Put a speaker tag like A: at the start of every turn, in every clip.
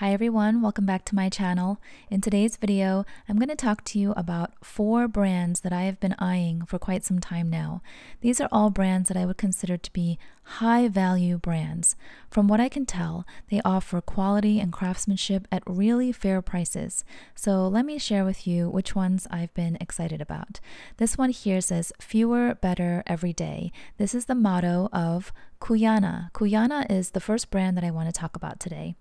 A: Hi everyone, welcome back to my channel. In today's video, I'm going to talk to you about four brands that I have been eyeing for quite some time now. These are all brands that I would consider to be high value brands. From what I can tell, they offer quality and craftsmanship at really fair prices. So let me share with you which ones I've been excited about. This one here says fewer, better every day. This is the motto of Cuyana. Cuyana is the first brand that I want to talk about today.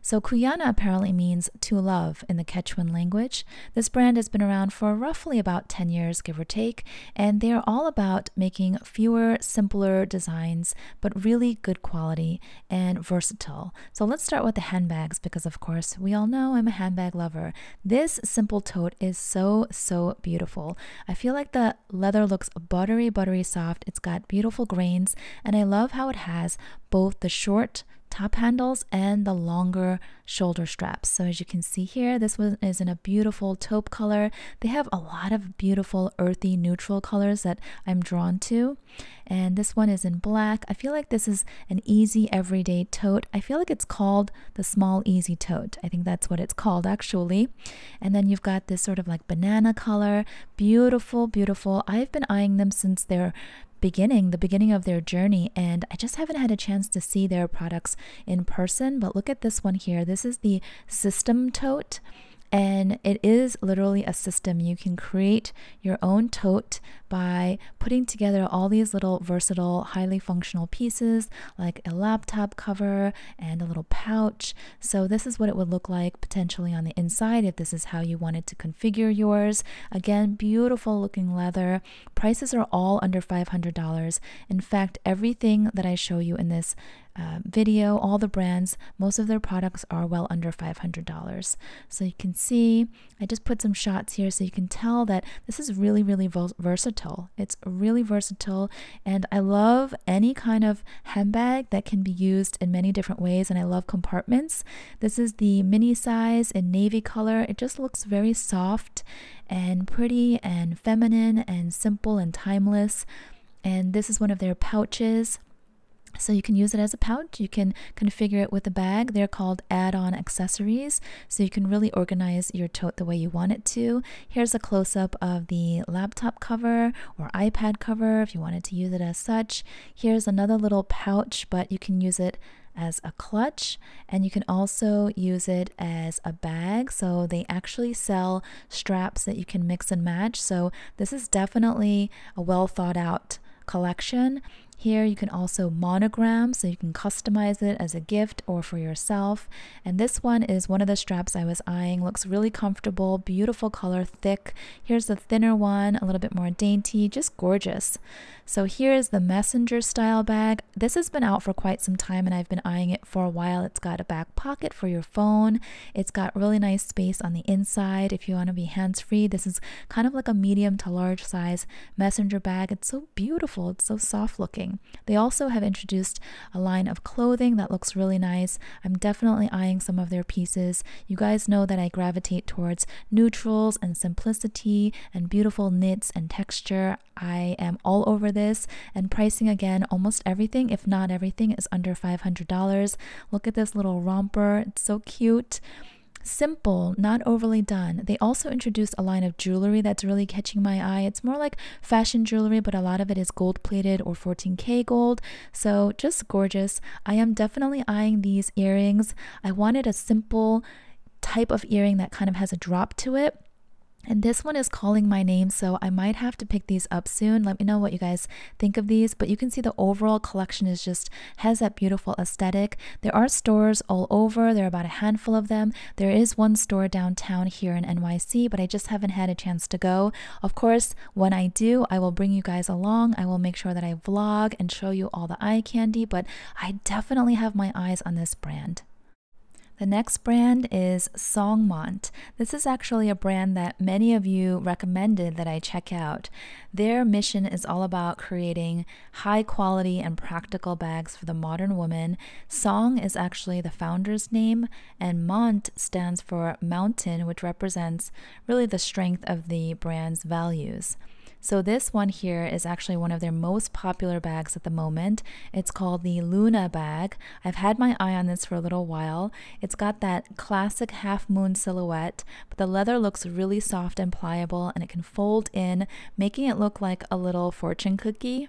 A: So, Cuyana apparently means to love in the Quechuan language. This brand has been around for roughly about 10 years, give or take, and they are all about making fewer, simpler designs, but really good quality and versatile. So, let's start with the handbags because, of course, we all know I'm a handbag lover. This simple tote is so, so beautiful. I feel like the leather looks buttery, buttery soft. It's got beautiful grains, and I love how it has both the short top handles and the longer shoulder straps. So as you can see here, this one is in a beautiful taupe color. They have a lot of beautiful earthy neutral colors that I'm drawn to. And this one is in black. I feel like this is an easy everyday tote. I feel like it's called the small easy tote. I think that's what it's called actually. And then you've got this sort of like banana color. Beautiful, beautiful. I've been eyeing them since they're beginning, the beginning of their journey, and I just haven't had a chance to see their products in person. But look at this one here. This is the System Tote. And it is literally a system. You can create your own tote by putting together all these little versatile, highly functional pieces like a laptop cover and a little pouch. So, this is what it would look like potentially on the inside if this is how you wanted to configure yours. Again, beautiful looking leather. Prices are all under $500. In fact, everything that I show you in this uh, video, all the brands, most of their products are well under $500. So you can see, I just put some shots here so you can tell that this is really, really versatile. It's really versatile, and I love any kind of handbag that can be used in many different ways, and I love compartments. This is the mini size in navy color. It just looks very soft and pretty and feminine and simple and timeless. And this is one of their pouches. So you can use it as a pouch. You can configure it with a bag. They're called add-on accessories. So you can really organize your tote the way you want it to. Here's a close-up of the laptop cover or iPad cover if you wanted to use it as such. Here's another little pouch, but you can use it as a clutch and you can also use it as a bag. So they actually sell straps that you can mix and match. So this is definitely a well thought out collection. Here you can also monogram, so you can customize it as a gift or for yourself. And this one is one of the straps I was eyeing. Looks really comfortable, beautiful color, thick. Here's the thinner one, a little bit more dainty, just gorgeous. So here is the messenger style bag. This has been out for quite some time and I've been eyeing it for a while. It's got a back pocket for your phone. It's got really nice space on the inside if you want to be hands-free. This is kind of like a medium to large size messenger bag. It's so beautiful. It's so soft looking. They also have introduced a line of clothing that looks really nice. I'm definitely eyeing some of their pieces. You guys know that I gravitate towards neutrals and simplicity and beautiful knits and texture. I am all over this and pricing again, almost everything, if not everything, is under $500. Look at this little romper, it's so cute. Simple, not overly done. They also introduced a line of jewelry that's really catching my eye. It's more like fashion jewelry, but a lot of it is gold plated or 14K gold. So just gorgeous. I am definitely eyeing these earrings. I wanted a simple type of earring that kind of has a drop to it and this one is calling my name, so I might have to pick these up soon. Let me know what you guys think of these. But you can see the overall collection is just has that beautiful aesthetic. There are stores all over. There are about a handful of them. There is one store downtown here in NYC, but I just haven't had a chance to go. Of course, when I do, I will bring you guys along. I will make sure that I vlog and show you all the eye candy, but I definitely have my eyes on this brand. The next brand is Songmont. This is actually a brand that many of you recommended that I check out. Their mission is all about creating high quality and practical bags for the modern woman. Song is actually the founder's name, and Mont stands for mountain, which represents really the strength of the brand's values. So, this one here is actually one of their most popular bags at the moment. It's called the Luna bag. I've had my eye on this for a little while. It's got that classic half moon silhouette, but the leather looks really soft and pliable and it can fold in, making it look like a little fortune cookie.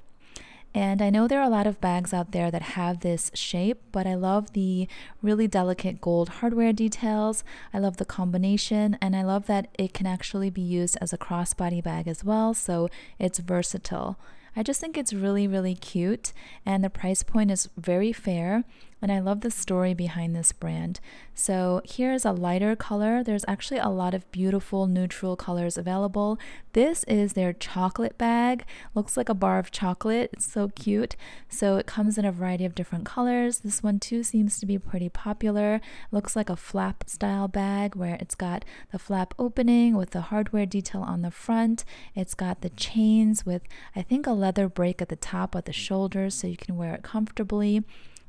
A: And I know there are a lot of bags out there that have this shape, but I love the really delicate gold hardware details. I love the combination, and I love that it can actually be used as a crossbody bag as well, so it's versatile. I just think it's really, really cute, and the price point is very fair. And I love the story behind this brand. So here's a lighter color. There's actually a lot of beautiful neutral colors available. This is their chocolate bag. Looks like a bar of chocolate. It's so cute. So it comes in a variety of different colors. This one too seems to be pretty popular. Looks like a flap style bag where it's got the flap opening with the hardware detail on the front. It's got the chains with I think a leather break at the top at the shoulders so you can wear it comfortably.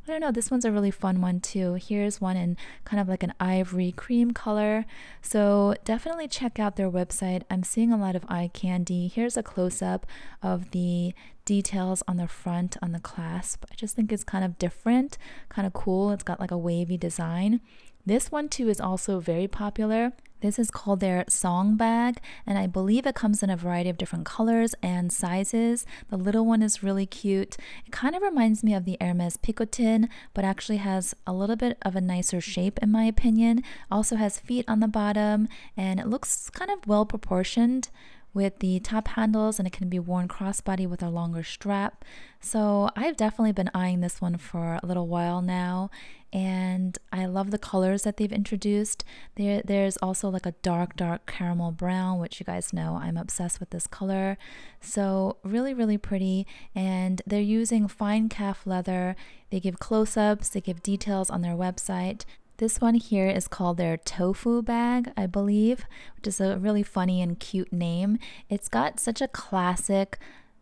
A: I don't know, this one's a really fun one too. Here's one in kind of like an ivory cream color. So definitely check out their website. I'm seeing a lot of eye candy. Here's a close up of the details on the front on the clasp. I just think it's kind of different, kind of cool. It's got like a wavy design. This one too is also very popular. This is called their song bag, and I believe it comes in a variety of different colors and sizes. The little one is really cute. It kind of reminds me of the Hermes Picotin, but actually has a little bit of a nicer shape, in my opinion. Also has feet on the bottom, and it looks kind of well proportioned with the top handles and it can be worn crossbody with a longer strap. So I've definitely been eyeing this one for a little while now and I love the colors that they've introduced. There there's also like a dark dark caramel brown which you guys know I'm obsessed with this color. So really really pretty and they're using fine calf leather. They give close-ups, they give details on their website. This one here is called their tofu bag, I believe, which is a really funny and cute name. It's got such a classic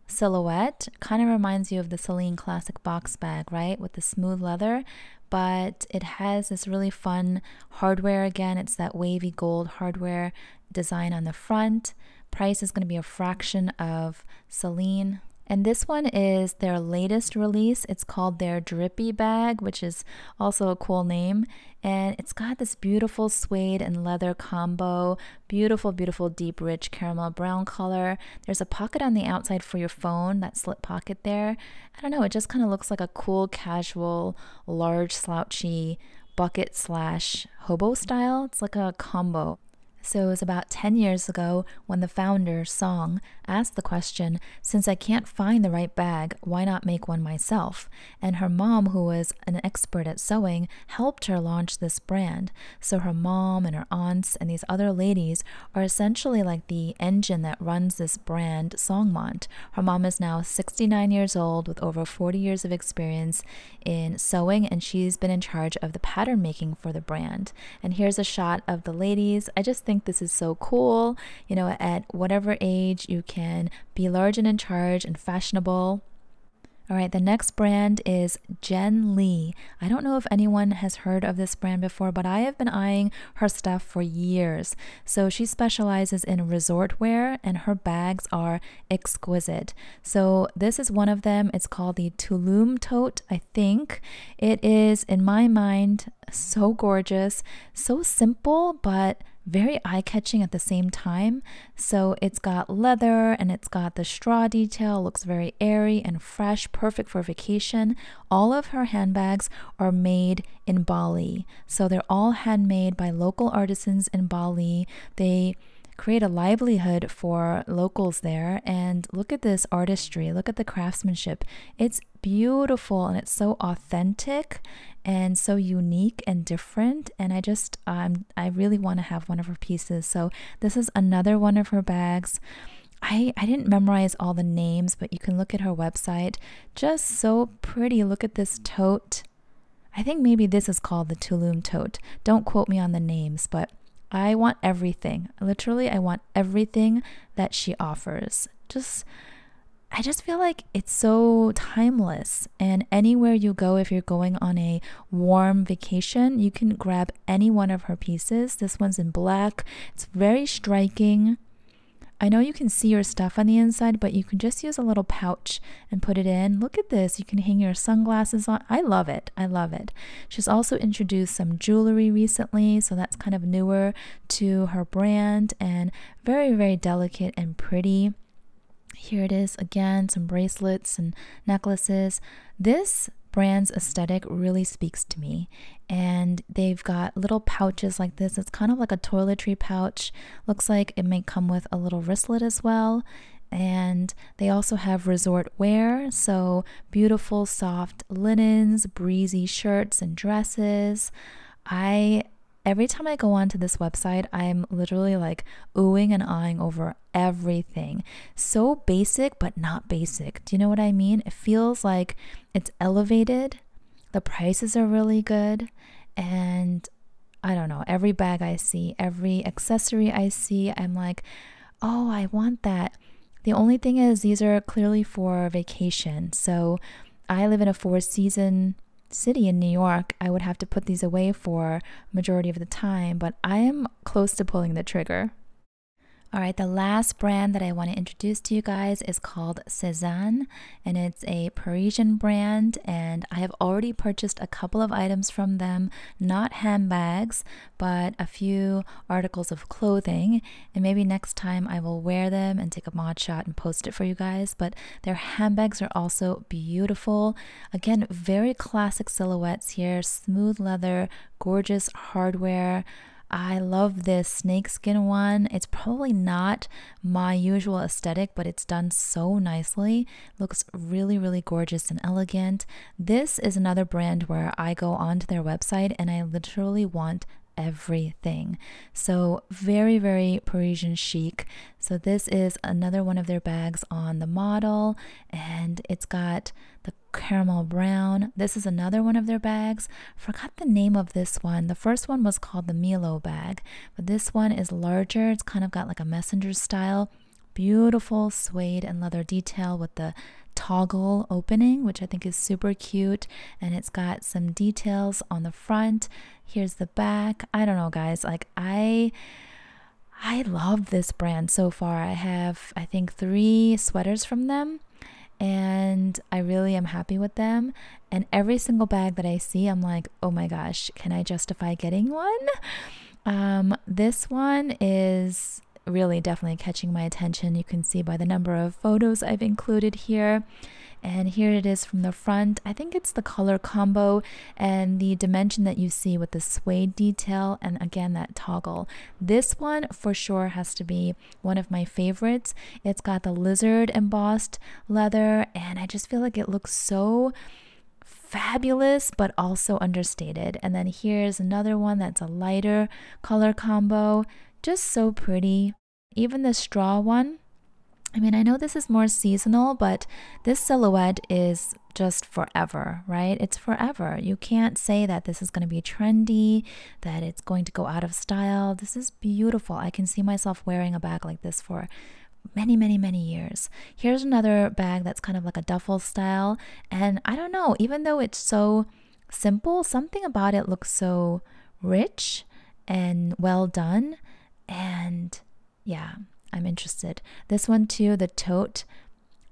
A: silhouette. Kind of reminds you of the Celine classic box bag, right? With the smooth leather, but it has this really fun hardware again. It's that wavy gold hardware design on the front. Price is going to be a fraction of Celine and this one is their latest release. It's called their Drippy Bag, which is also a cool name. And it's got this beautiful suede and leather combo. Beautiful, beautiful, deep, rich caramel brown color. There's a pocket on the outside for your phone, that slip pocket there. I don't know, it just kind of looks like a cool, casual, large, slouchy bucket slash hobo style. It's like a combo. So it was about 10 years ago when the founder, Song, asked the question Since I can't find the right bag, why not make one myself? And her mom, who was an expert at sewing, helped her launch this brand. So her mom and her aunts and these other ladies are essentially like the engine that runs this brand, Songmont. Her mom is now 69 years old with over 40 years of experience in sewing, and she's been in charge of the pattern making for the brand. And here's a shot of the ladies. I just think think this is so cool. You know, at whatever age, you can be large and in charge and fashionable. All right, the next brand is Jenn Lee. I don't know if anyone has heard of this brand before, but I have been eyeing her stuff for years. So she specializes in resort wear and her bags are exquisite. So this is one of them. It's called the Tulum tote, I think. It is, in my mind, so gorgeous, so simple, but very eye catching at the same time. So it's got leather and it's got the straw detail, looks very airy and fresh, perfect for vacation. All of her handbags are made in Bali. So they're all handmade by local artisans in Bali. They create a livelihood for locals there. And look at this artistry, look at the craftsmanship. It's beautiful and it's so authentic and so unique and different and i just um, i really want to have one of her pieces so this is another one of her bags I, I didn't memorize all the names, but you can look at her website. Just so pretty. Look at this tote. I think maybe this is called the Tulum tote. Don't quote me on the names, but I want everything. Literally, I want everything that she offers. Just I just feel like it's so timeless. And anywhere you go, if you're going on a warm vacation, you can grab any one of her pieces. This one's in black, it's very striking. I know you can see your stuff on the inside, but you can just use a little pouch and put it in. Look at this. You can hang your sunglasses on. I love it. I love it. She's also introduced some jewelry recently, so that's kind of newer to her brand and very, very delicate and pretty. Here it is again, some bracelets and necklaces. This brand's aesthetic really speaks to me. And they've got little pouches like this. It's kind of like a toiletry pouch. Looks like it may come with a little wristlet as well. And they also have resort wear, so beautiful soft linens, breezy shirts and dresses. I every time I go onto this website, I'm literally like oohing and eyeing over everything. So basic, but not basic. Do you know what I mean? It feels like it's elevated. The prices are really good. And I don't know, every bag I see, every accessory I see, I'm like, oh, I want that. The only thing is, these are clearly for vacation. So I live in a four season city in New York, I would have to put these away for majority of the time, but I am close to pulling the trigger. All right, the last brand that I want to introduce to you guys is called Sezane, and it's a Parisian brand. And I have already purchased a couple of items from them, not handbags, but a few articles of clothing. And maybe next time I will wear them and take a mod shot and post it for you guys. But their handbags are also beautiful. Again, very classic silhouettes here, smooth leather, gorgeous hardware. I love this snakeskin one. It's probably not my usual aesthetic, but it's done so nicely. Looks really, really gorgeous and elegant. This is another brand where I go onto their website and I literally want everything. So, very, very Parisian chic. So, this is another one of their bags on the model, and it's got the caramel brown. This is another one of their bags. Forgot the name of this one. The first one was called the Milo bag, but this one is larger. It's kind of got like a messenger style. Beautiful suede and leather detail with the toggle opening, which I think is super cute. And it's got some details on the front. Here's the back. I don't know, guys. Like, I. I love this brand so far. I have, I think, three sweaters from them, and I really am happy with them. And every single bag that I see, I'm like, oh my gosh, can I justify getting one? Um, this one is really definitely catching my attention. You can see by the number of photos I've included here. And here it is from the front. I think it's the color combo and the dimension that you see with the suede detail and again that toggle. This one for sure has to be one of my favorites. It's got the lizard embossed leather and I just feel like it looks so fabulous but also understated. And then here's another one that's a lighter color combo just so pretty. Even the straw one, I mean, I know this is more seasonal, but this silhouette is just forever, right? It's forever. You can't say that this is going to be trendy, that it's going to go out of style. This is beautiful. I can see myself wearing a bag like this for many, many, many years. Here's another bag that's kind of like a duffel style. And I don't know, even though it's so simple, something about it looks so rich and well done and yeah, I'm interested. This one too, the tote.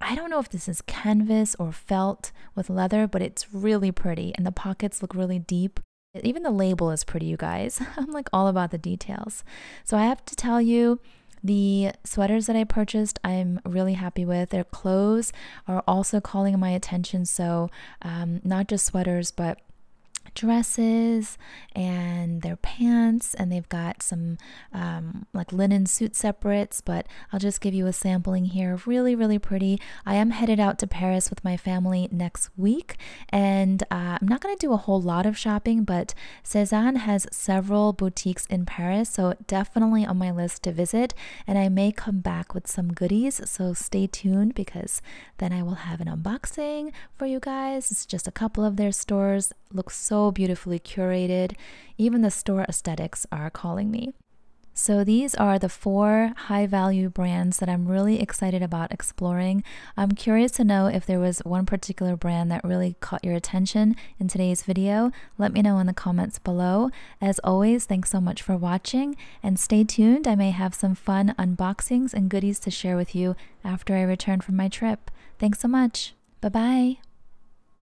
A: I don't know if this is canvas or felt with leather, but it's really pretty and the pockets look really deep. Even the label is pretty, you guys. I'm like all about the details. So I have to tell you, the sweaters that I purchased, I'm really happy with. Their clothes are also calling my attention. So, um, not just sweaters, but dresses and their pants, and they've got some um, like linen suit separates. But I'll just give you a sampling here. Really, really pretty. I am headed out to Paris with my family next week, and uh, I'm not going to do a whole lot of shopping, but Sezane has several boutiques in Paris, so definitely on my list to visit. And I may come back with some goodies, so stay tuned because then I will have an unboxing for you guys. It's just a couple of their stores. Looks so beautifully curated. Even the store aesthetics are calling me. So, these are the four high value brands that I'm really excited about exploring. I'm curious to know if there was one particular brand that really caught your attention in today's video. Let me know in the comments below. As always, thanks so much for watching and stay tuned. I may have some fun unboxings and goodies to share with you after I return from my trip. Thanks so much. Bye bye.